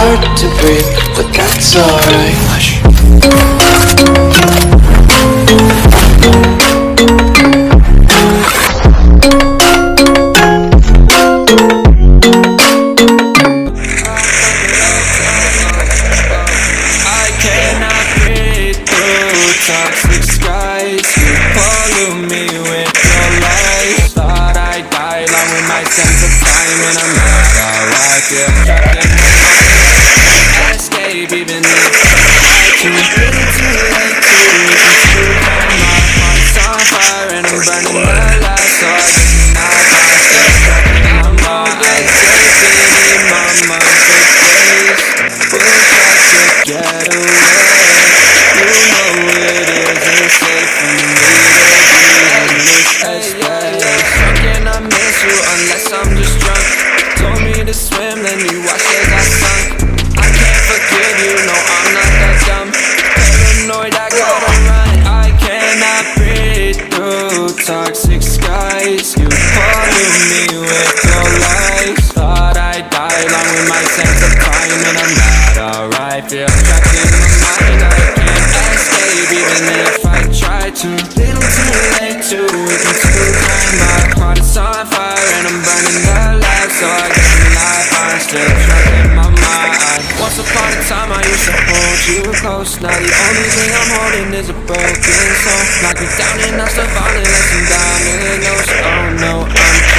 hard to breathe, but that's alright. Hush. I cannot breathe through toxic skies. You pollute me with your lies. Thought I died along with my sense of time And I'm not alright, feel Get away still in my mind. Once upon a time I used to hold you close. Now the only thing I'm holding is a broken soul. Knock me down and I still falling like some dominoes Oh no, I'm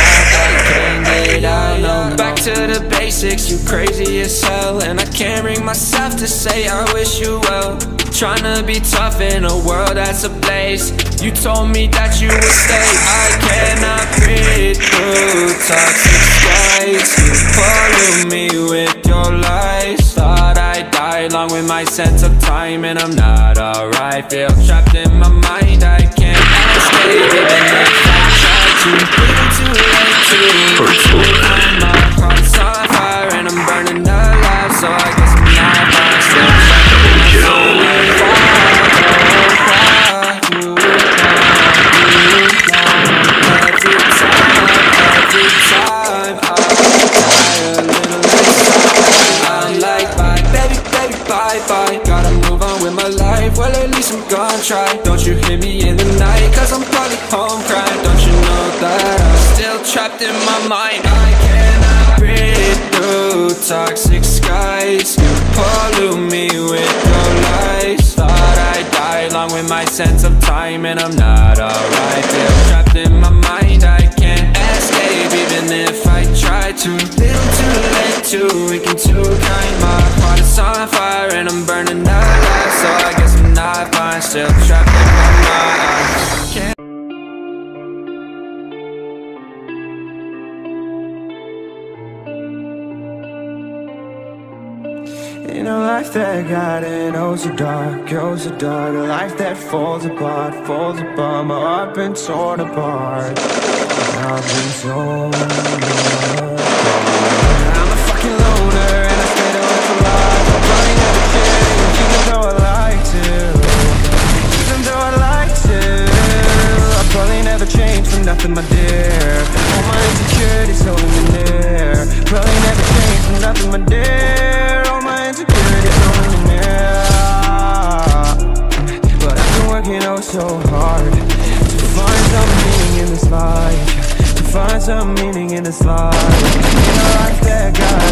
to the basics, you crazy as hell. And I can't bring myself to say I wish you well. Trying to be tough in a world that's a place You told me that you would stay. I cannot breathe through toxic skies. You pollute me with your lies. Thought I died along with my sense of time And I'm not alright. Feel trapped in my mind. I can't escape. even at least I'm gonna try. Don't you hear me in the night, cause I'm probably home crying. Don't you know that I'm still trapped in my mind? I cannot breathe through toxic skies. You pollute me with your lies. Thought I died along with my sense of time And I'm not alright, feel trapped in my mind. I can't escape even if I try to. Little too late, too weak and too kind. My heart is on fire and I'm burning So I guess I'm not fine, still trapped in my mind. In a life that got it, oh so dark, oh so dark. A life that falls apart, falls apart. My heart been torn apart. I've been torn. apart for nothing, my dear All my insecurities holding me near But I've been working oh so hard To find some meaning in this life. To find some meaning in this life. In a life that got